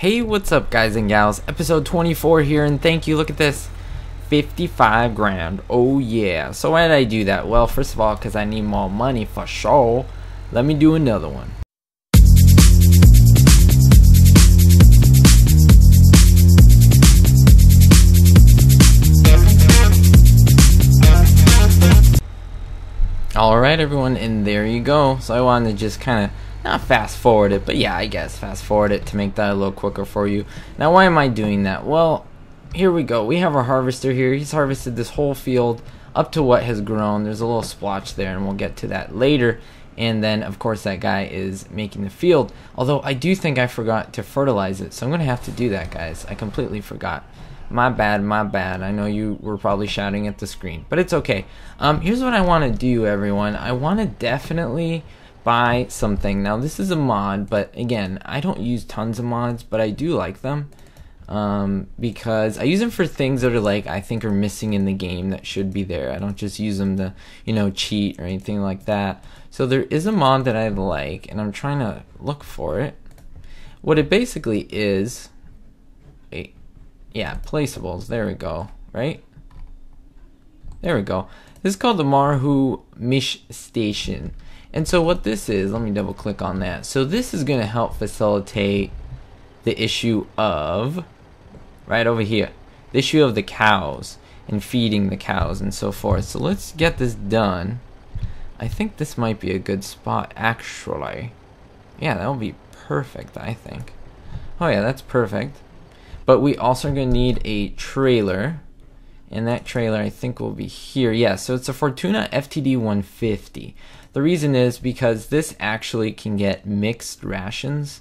Hey, what's up, guys and gals? Episode 24 here, and thank you. Look at this 55 grand. Oh, yeah. So, why did I do that? Well, first of all, because I need more money for sure. Let me do another one. Alright, everyone, and there you go. So, I wanted to just kind of not fast forward it, but yeah, I guess fast forward it to make that a little quicker for you. Now, why am I doing that? Well, here we go. We have our harvester here. He's harvested this whole field up to what has grown. There's a little splotch there, and we'll get to that later. And then, of course, that guy is making the field. Although, I do think I forgot to fertilize it, so I'm going to have to do that, guys. I completely forgot. My bad, my bad. I know you were probably shouting at the screen, but it's okay. Um, here's what I want to do, everyone. I want to definitely buy something. Now this is a mod, but again, I don't use tons of mods, but I do like them. Um, because I use them for things that are like I think are missing in the game that should be there. I don't just use them to, you know, cheat or anything like that. So there is a mod that I like, and I'm trying to look for it. What it basically is, wait, yeah, placeables. There we go. Right? There we go. This is called the Marhu Mischstation. And so what this is, let me double click on that. So this is going to help facilitate the issue of, right over here, the issue of the cows and feeding the cows and so forth. So let's get this done. I think this might be a good spot actually. Yeah, that would be perfect, I think. Oh yeah, that's perfect. But we also are going to need a trailer. And that trailer I think will be here. Yeah, so it's a Fortuna FTD 150. The reason is because this actually can get mixed rations,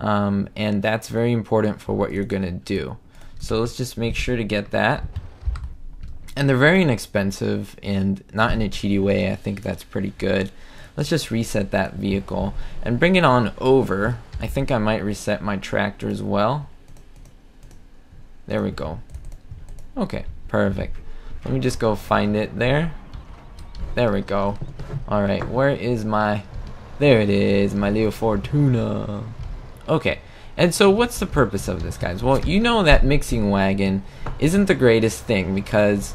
um, and that's very important for what you're going to do. So let's just make sure to get that. And they're very inexpensive and not in a cheaty way. I think that's pretty good. Let's just reset that vehicle and bring it on over. I think I might reset my tractor as well. There we go. Okay, perfect. Let me just go find it there. There we go. Alright, where is my... There it is, my Leo Fortuna. Okay, and so what's the purpose of this, guys? Well, you know that mixing wagon isn't the greatest thing because,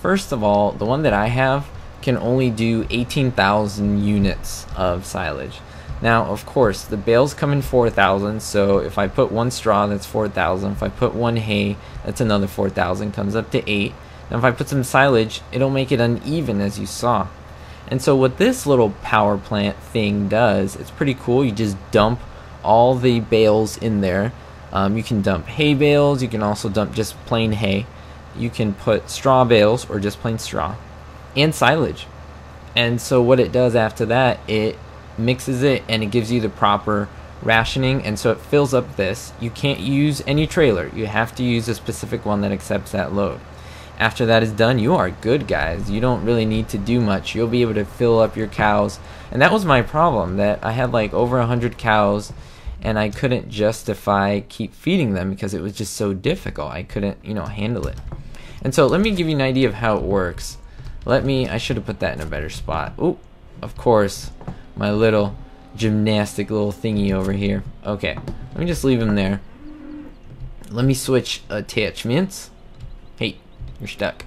first of all, the one that I have can only do 18,000 units of silage. Now, of course, the bales come in 4,000, so if I put one straw, that's 4,000. If I put one hay, that's another 4,000, comes up to 8. Now if I put some silage, it'll make it uneven as you saw. And so what this little power plant thing does, it's pretty cool. You just dump all the bales in there. Um, you can dump hay bales. You can also dump just plain hay. You can put straw bales or just plain straw and silage. And so what it does after that, it mixes it and it gives you the proper rationing and so it fills up this. You can't use any trailer. You have to use a specific one that accepts that load after that is done, you are good, guys. You don't really need to do much. You'll be able to fill up your cows. And that was my problem, that I had like over a 100 cows, and I couldn't justify keep feeding them because it was just so difficult. I couldn't, you know, handle it. And so let me give you an idea of how it works. Let me, I should have put that in a better spot. Oh, of course, my little gymnastic little thingy over here. Okay, let me just leave him there. Let me switch attachments. Hey, you're stuck.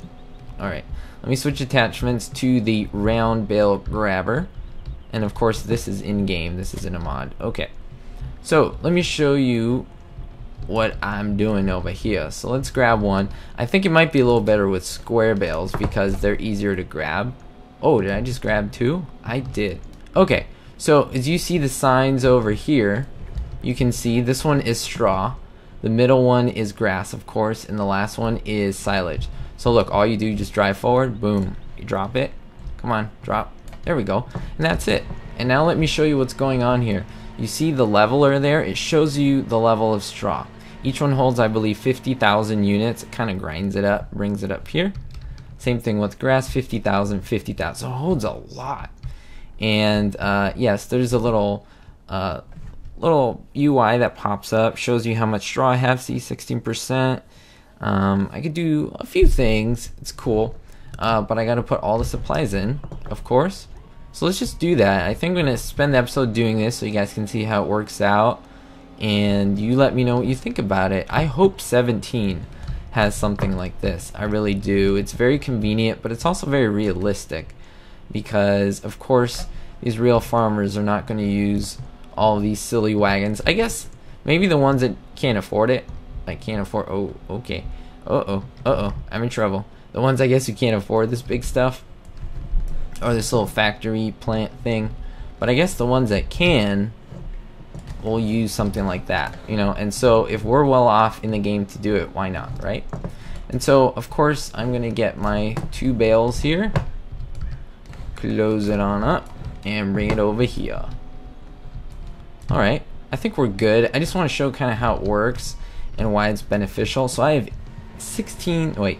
Alright. Let me switch attachments to the round bale grabber. And of course this is in-game. This isn't a mod. Okay. So let me show you what I'm doing over here. So let's grab one. I think it might be a little better with square bales because they're easier to grab. Oh, did I just grab two? I did. Okay. So as you see the signs over here, you can see this one is straw. The middle one is grass, of course, and the last one is silage. So look, all you do, just drive forward, boom, you drop it. Come on, drop. There we go. And that's it. And now let me show you what's going on here. You see the leveler there? It shows you the level of straw. Each one holds, I believe, 50,000 units. It kind of grinds it up, brings it up here. Same thing with grass, 50,000, 50,000. So it holds a lot. And uh, yes, there's a little uh, little UI that pops up, shows you how much straw I have. See, 16%. Um, I could do a few things. It's cool. Uh, but I got to put all the supplies in, of course. So let's just do that. I think I'm to spend the episode doing this so you guys can see how it works out. and you let me know what you think about it. I hope 17 has something like this. I really do. It's very convenient, but it's also very realistic because, of course, these real farmers are not going to use all these silly wagons. I guess maybe the ones that can't afford it. I can't afford. Oh, okay. Uh oh. Uh oh. I'm in trouble. The ones I guess who can't afford this big stuff or this little factory plant thing. But I guess the ones that can will use something like that, you know. And so if we're well off in the game to do it, why not, right? And so of course I'm gonna get my two bales here, close it on up, and bring it over here. All right, I think we're good. I just want to show kind of how it works and why it's beneficial. So I have 16, wait,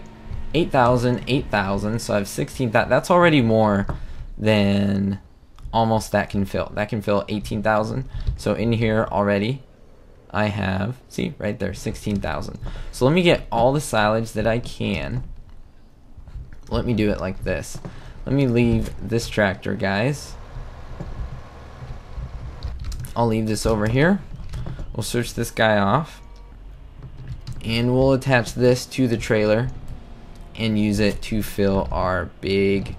8,000, 8,000. So I have 16, that, that's already more than almost that can fill. That can fill 18,000. So in here already, I have, see, right there, 16,000. So let me get all the silage that I can. Let me do it like this. Let me leave this tractor, guys. I'll leave this over here. We'll search this guy off. And we'll attach this to the trailer and use it to fill our big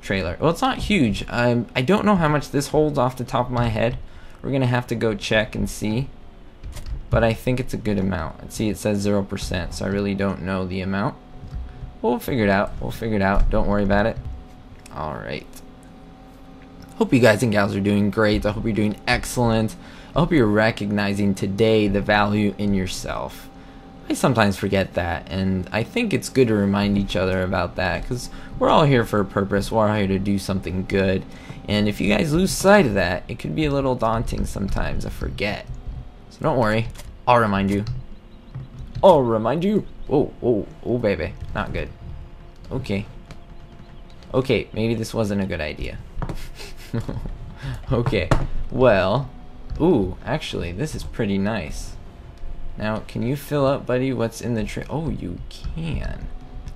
trailer. Well, it's not huge. Um, I don't know how much this holds off the top of my head. We're going to have to go check and see. But I think it's a good amount. See, it says 0%, so I really don't know the amount. We'll figure it out. We'll figure it out. Don't worry about it. Alright. Hope you guys and gals are doing great. I hope you're doing excellent. I hope you're recognizing today the value in yourself. I sometimes forget that, and I think it's good to remind each other about that because we're all here for a purpose. We're all here to do something good, and if you guys lose sight of that, it could be a little daunting sometimes I forget. So don't worry, I'll remind you. I'll remind you. Oh, oh, oh, baby, not good. Okay. Okay, maybe this wasn't a good idea. okay, well, ooh, actually, this is pretty nice. Now, can you fill up, buddy, what's in the tray? Oh, you can.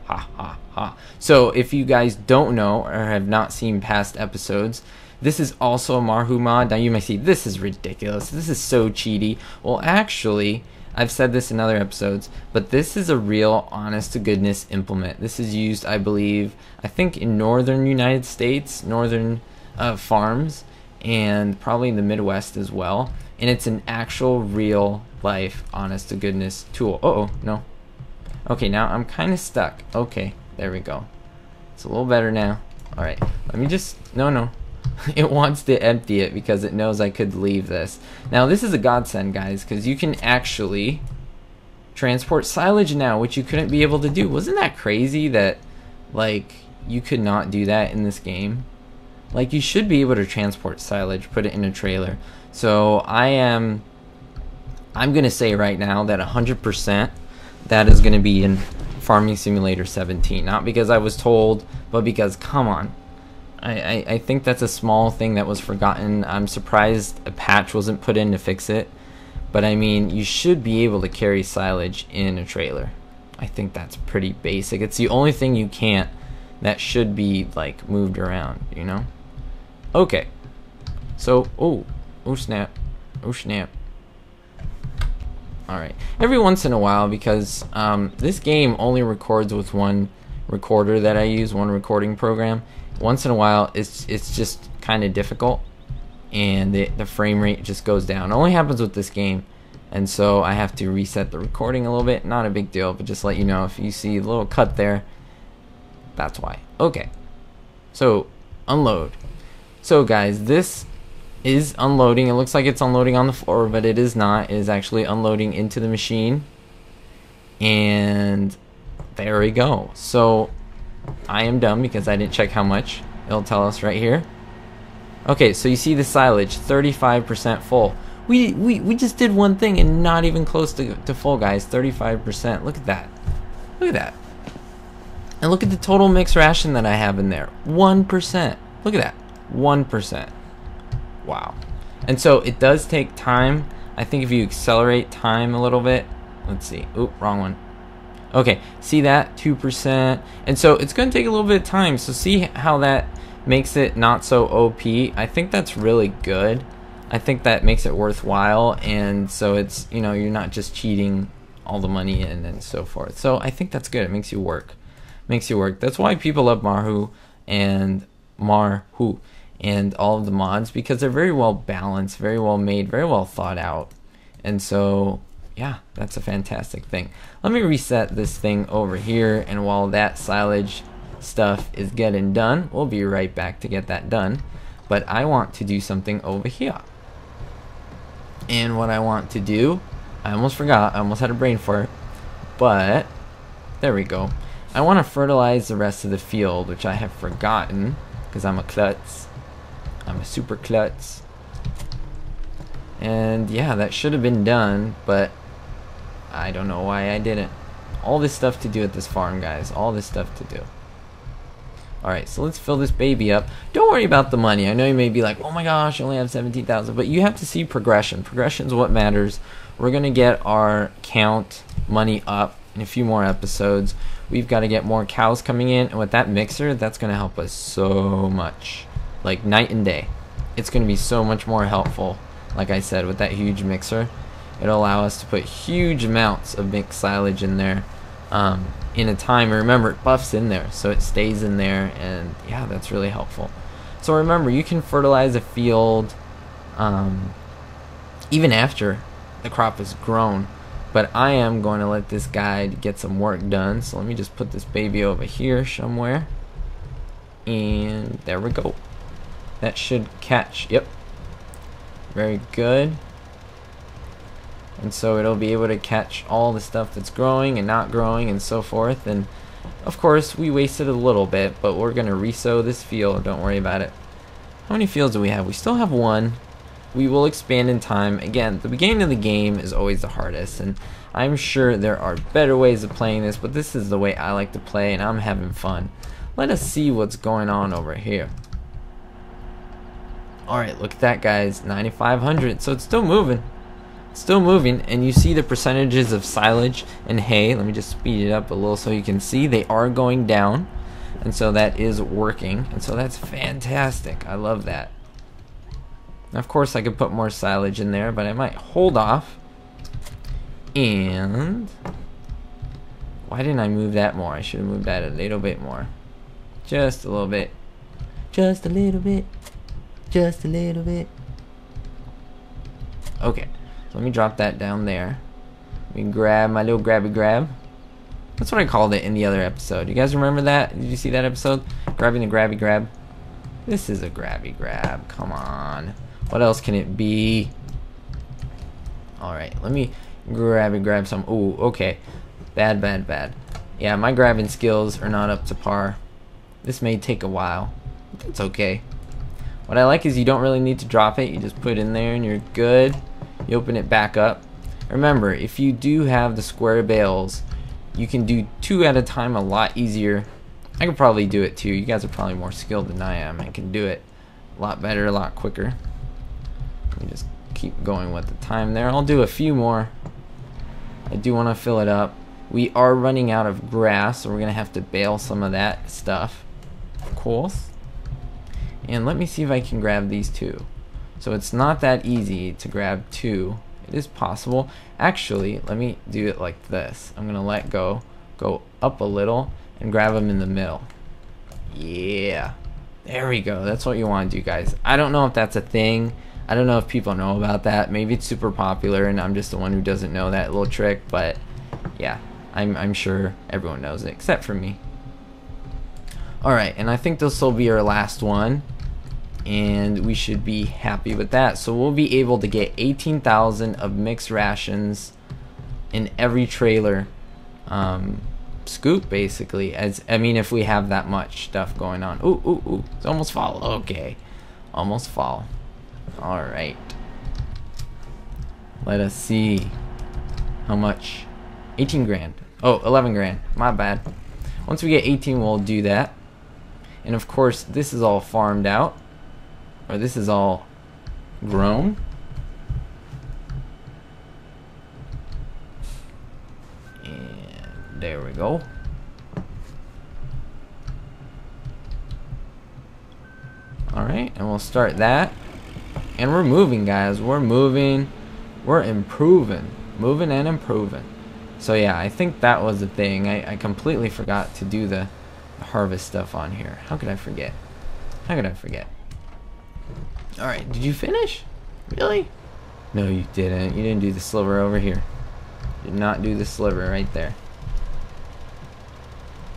Ha, ha, ha. So, if you guys don't know or have not seen past episodes, this is also a Marhu mod. Now, you may see, this is ridiculous. This is so cheaty. Well, actually, I've said this in other episodes, but this is a real honest to goodness implement. This is used, I believe, I think in northern United States, northern uh, farms, and probably in the Midwest as well. And it's an actual real life, honest to goodness tool. Uh oh, no. Okay, now I'm kind of stuck. Okay, there we go. It's a little better now. Alright, let me just, no, no. it wants to empty it because it knows I could leave this. Now this is a godsend, guys, because you can actually transport silage now, which you couldn't be able to do. Wasn't that crazy that, like, you could not do that in this game? Like, you should be able to transport silage, put it in a trailer. So I am I'm going to say right now that 100% that is going to be in Farming Simulator 17. Not because I was told, but because, come on. I, I, I think that's a small thing that was forgotten. I'm surprised a patch wasn't put in to fix it. But I mean, you should be able to carry silage in a trailer. I think that's pretty basic. It's the only thing you can't that should be like moved around, you know? Okay. So, oh, oh snap. Oh snap. Alright. Every once in a while, because um, this game only records with one recorder that I use, one recording program. Once in a while, it's it's just kind of difficult, and the, the frame rate just goes down. It only happens with this game, and so I have to reset the recording a little bit. Not a big deal, but just let you know if you see a little cut there, that's why. Okay. So, unload. So guys, this is unloading. It looks like it's unloading on the floor, but it is not. It is actually unloading into the machine. And there we go. So I am dumb because I didn't check how much. It'll tell us right here. Okay, so you see the silage, 35% full. We, we, we just did one thing and not even close to, to full, guys. 35%. Look at that. Look at that. And look at the total mix ration that I have in there. 1%. Look at that. 1%. Wow. And so it does take time. I think if you accelerate time a little bit, let's see. Oop, wrong one. Okay, see that? 2%. And so it's going to take a little bit of time. So see how that makes it not so OP. I think that's really good. I think that makes it worthwhile, and so it's you know you're not just cheating all the money in and so forth. So I think that's good. It makes you work, makes you work. That's why people love Marhu and Marhu and all of the mods because they're very well balanced, very well made, very well thought out, and so yeah, that's a fantastic thing. Let me reset this thing over here, and while that silage stuff is getting done, we'll be right back to get that done. But I want to do something over here. And what I want to do, I almost forgot, I almost had a brain fart, but there we go. I want to fertilize the rest of the field, which I have forgotten, because I'm a klutz. Super klutz. And yeah, that should have been done, but I don't know why I didn't. All this stuff to do at this farm, guys. All this stuff to do. Alright, so let's fill this baby up. Don't worry about the money. I know you may be like, oh my gosh, I only have 17,000. But you have to see progression. Progression is what matters. We're going to get our count money up in a few more episodes. We've got to get more cows coming in. And with that mixer, that's going to help us so much. Like night and day. It's going to be so much more helpful. Like I said, with that huge mixer. It'll allow us to put huge amounts of mixed silage in there. Um, in a time. remember, it buffs in there, so it stays in there, and yeah, that's really helpful. So remember, you can fertilize a field um, even after the crop is grown. But I am going to let this guy get some work done. So let me just put this baby over here somewhere. And there we go. That should catch. Yep. Very good. And so it'll be able to catch all the stuff that's growing and not growing and so forth. And of course we wasted a little bit but we're gonna resow this field. Don't worry about it. How many fields do we have? We still have one. We will expand in time. Again the beginning of the game is always the hardest and I'm sure there are better ways of playing this but this is the way I like to play and I'm having fun. Let us see what's going on over here alright look at that guys. 9500 so it's still moving. Still moving and you see the percentages of silage and hay. Let me just speed it up a little so you can see. They are going down and so that is working and so that's fantastic. I love that. Of course I could put more silage in there but I might hold off. And why didn't I move that more? I should have moved that a little bit more. Just a little bit. Just a little bit just a little bit okay so let me drop that down there. Let me grab my little grabby grab. That's what I called it in the other episode. You guys remember that? Did you see that episode? Grabbing the grabby grab. This is a grabby grab. Come on. What else can it be? Alright, let me grabby grab some. Ooh, okay. Bad, bad, bad. Yeah, my grabbing skills are not up to par. This may take a while. It's okay. What I like is you don't really need to drop it. You just put it in there and you're good. You open it back up. Remember if you do have the square bales you can do two at a time a lot easier. I could probably do it too. You guys are probably more skilled than I am and can do it a lot better a lot quicker. Let me just keep going with the time there. I'll do a few more. I do want to fill it up. We are running out of grass so we're gonna have to bale some of that stuff. Of course and let me see if I can grab these two so it's not that easy to grab two. It is possible. Actually, let me do it like this. I'm going to let go, go up a little, and grab them in the middle. Yeah. There we go. That's what you want to do, guys. I don't know if that's a thing. I don't know if people know about that. Maybe it's super popular and I'm just the one who doesn't know that little trick, but yeah, I'm, I'm sure everyone knows it, except for me. Alright, and I think this will be our last one and we should be happy with that. So we'll be able to get 18,000 of mixed rations in every trailer um, scoop, basically. As I mean, if we have that much stuff going on. Ooh, ooh, ooh! It's almost fall. Okay, almost fall. All right. Let us see how much. 18 grand. Oh, 11 grand. My bad. Once we get 18, we'll do that. And of course, this is all farmed out or this is all grown. And there we go. Alright, and we'll start that. And we're moving, guys. We're moving. We're improving. Moving and improving. So yeah, I think that was the thing. I, I completely forgot to do the harvest stuff on here. How could I forget? How could I forget? Alright, did you finish? Really? No, you didn't. You didn't do the sliver over here. Did not do the sliver right there.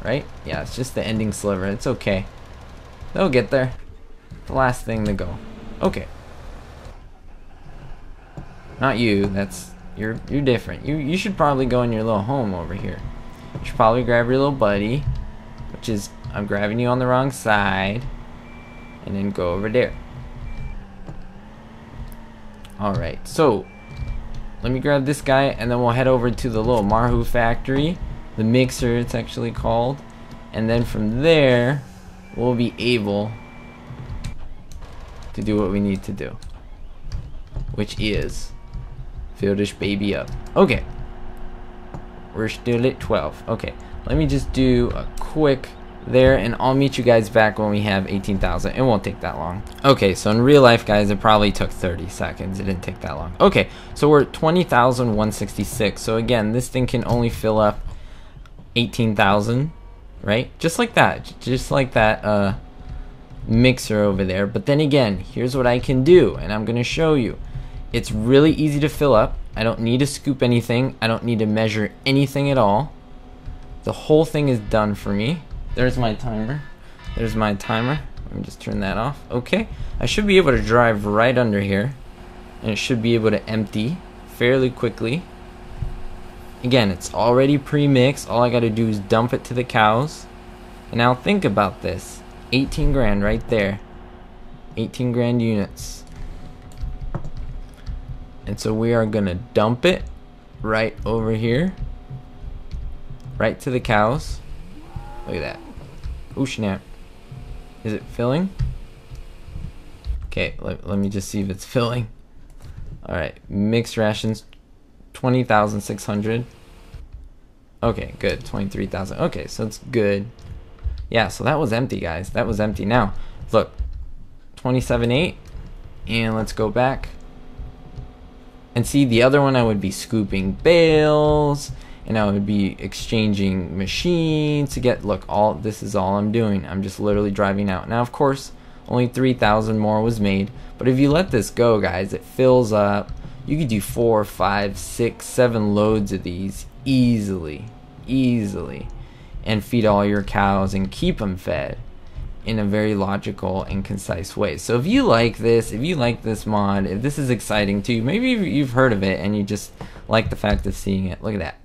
Right? Yeah, it's just the ending sliver. It's okay. They'll get there. The last thing to go. Okay. Not you. That's you're you're different. You you should probably go in your little home over here. You should probably grab your little buddy, which is I'm grabbing you on the wrong side, and then go over there. All right. So let me grab this guy, and then we'll head over to the little Marhu factory, the mixer it's actually called, and then from there we'll be able to do what we need to do, which is Fill this baby up. Okay. We're still at 12. Okay. Let me just do a quick there and I'll meet you guys back when we have 18,000. It won't take that long. Okay, so in real life, guys, it probably took 30 seconds. It didn't take that long. Okay, so we're at 20,166. So again, this thing can only fill up 18,000, right? Just like that. Just like that uh, mixer over there. But then again, here's what I can do, and I'm going to show you. It's really easy to fill up. I don't need to scoop anything. I don't need to measure anything at all. The whole thing is done for me. There's my timer. There's my timer. Let me just turn that off. Okay. I should be able to drive right under here. And it should be able to empty fairly quickly. Again, it's already pre-mixed. All I got to do is dump it to the cows. And now think about this. 18 grand right there. 18 grand units. And so we are gonna dump it right over here. Right to the cows. Look at that. Oh snap. Is it filling? Okay, let, let me just see if it's filling. Alright, mixed rations 20,600. Okay, good. 23,000. Okay, so it's good. Yeah, so that was empty, guys. That was empty. Now, look. 27.8. And let's go back. And see, the other one I would be scooping bales and I would be exchanging machines to get, look, all this is all I'm doing. I'm just literally driving out. Now, of course, only 3,000 more was made. But if you let this go, guys, it fills up. You could do four, five, six, seven loads of these easily, easily, and feed all your cows and keep them fed in a very logical and concise way. So if you like this, if you like this mod, if this is exciting to you, maybe you've heard of it and you just like the fact of seeing it. Look at that.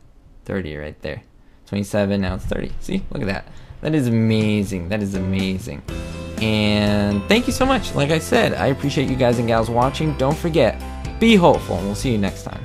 30 right there. 27, now it's 30. See? Look at that. That is amazing. That is amazing. And thank you so much. Like I said, I appreciate you guys and gals watching. Don't forget, be hopeful, and we'll see you next time.